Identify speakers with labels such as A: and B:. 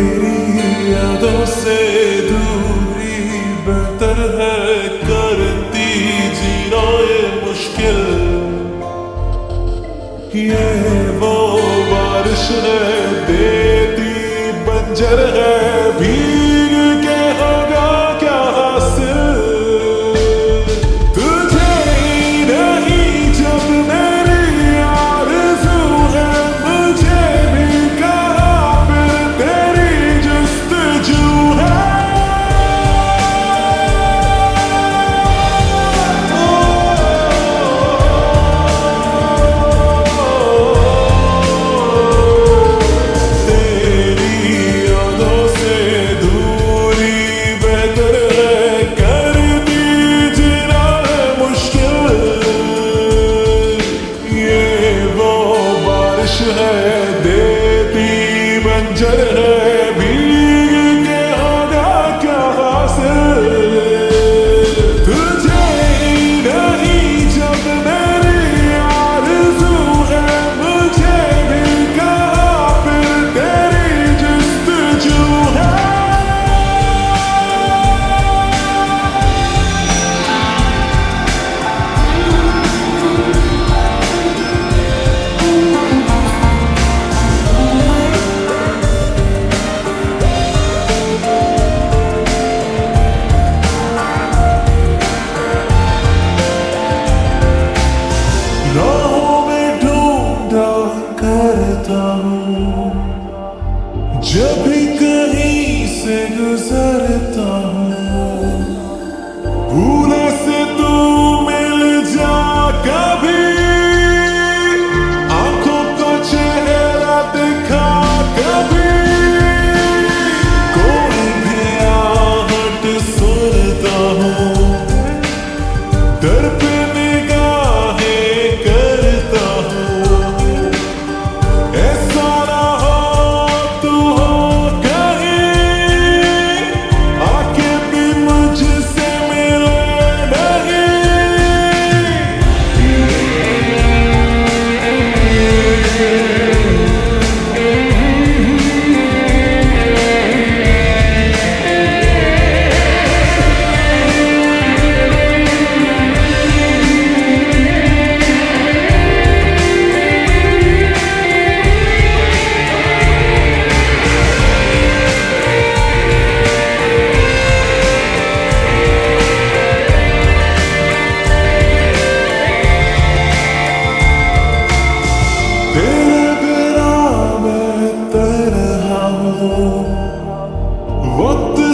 A: तेरी यादों से दूरी बेहतर है, करती जीना ये मुश्किल। ये वो बारिश है देती बंजर है भी करता हूँ। जब भी कहीं से गुजरता हूँ रहा हूँ। वक्त